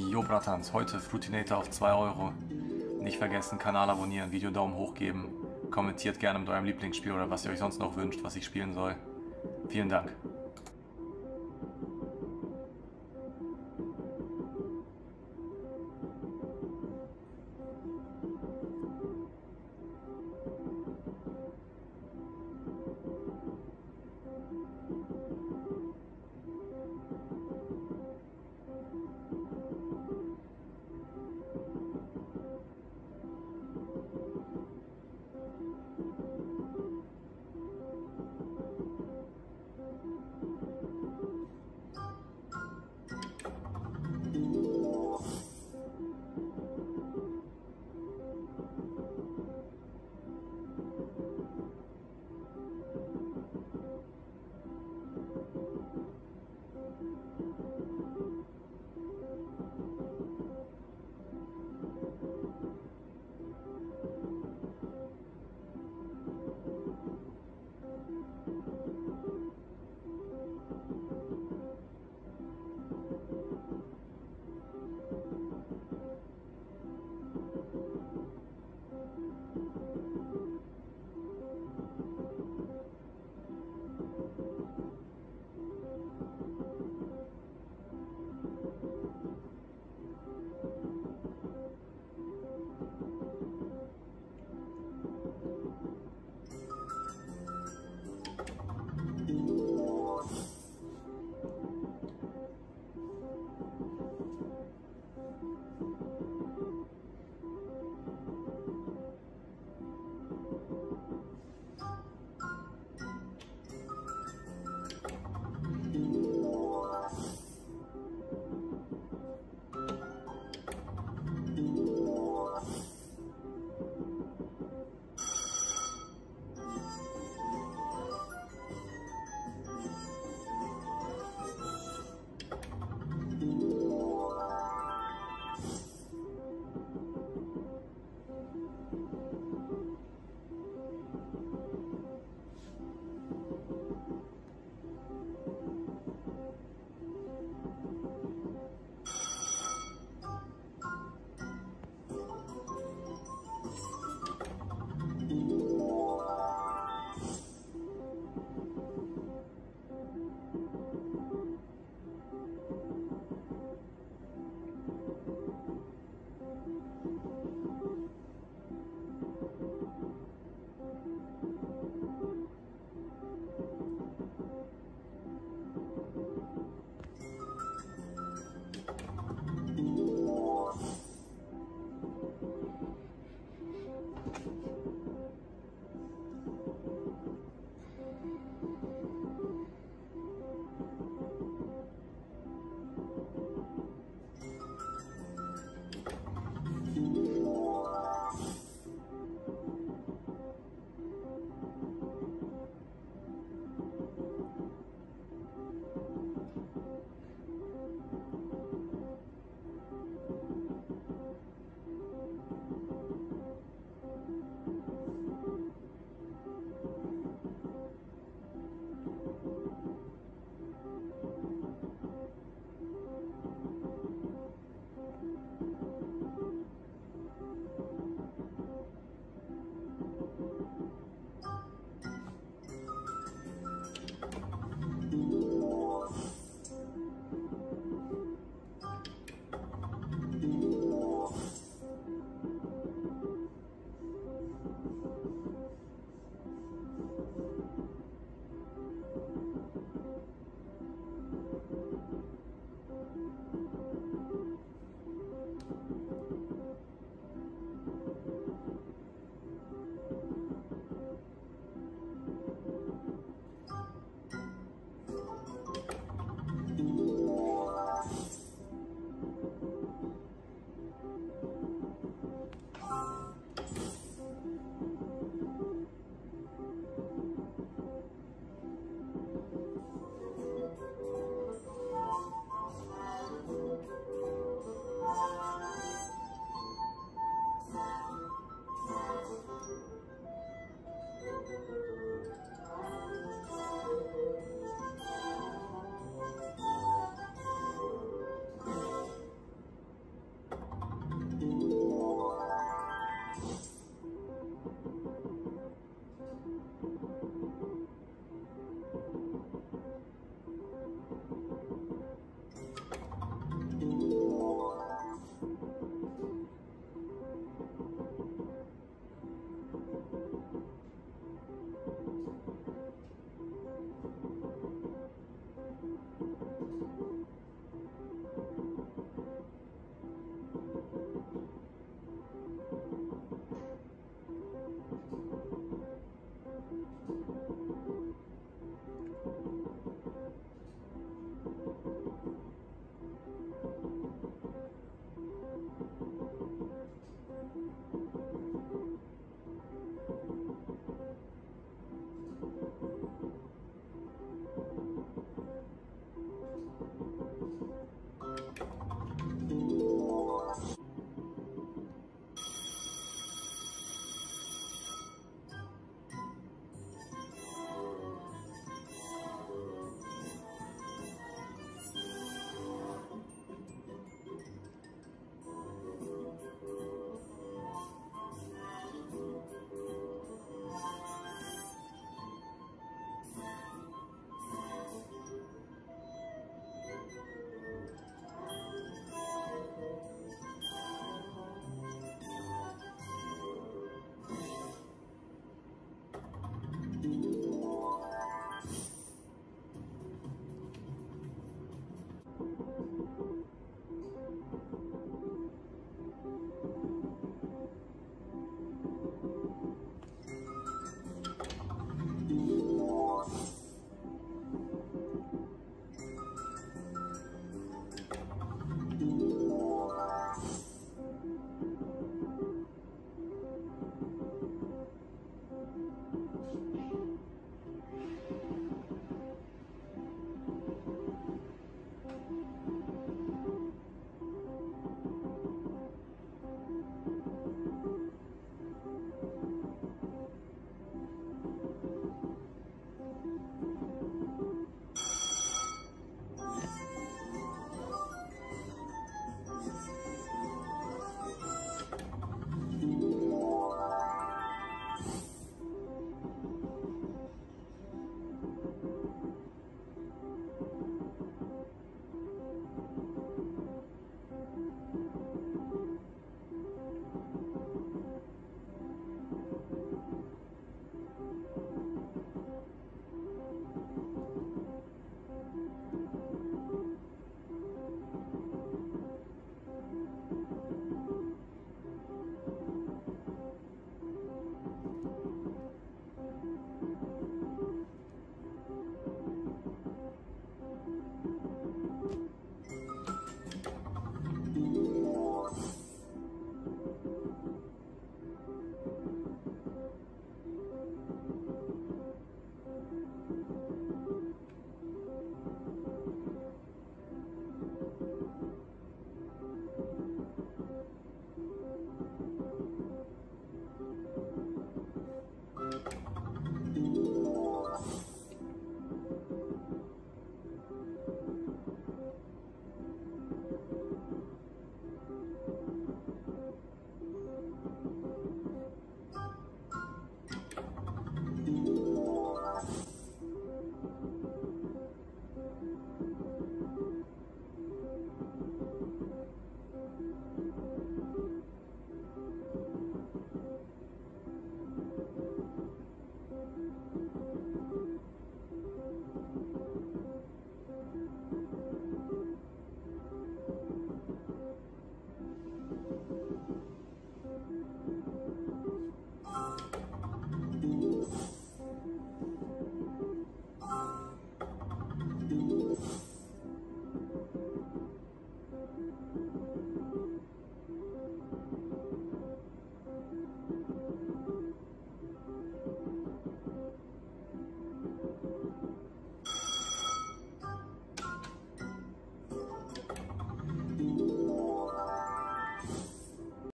Jo Bratans, heute Fruitinator auf 2 Euro. Nicht vergessen, Kanal abonnieren, Video Daumen hoch geben. Kommentiert gerne mit eurem Lieblingsspiel oder was ihr euch sonst noch wünscht, was ich spielen soll. Vielen Dank.